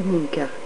المنكر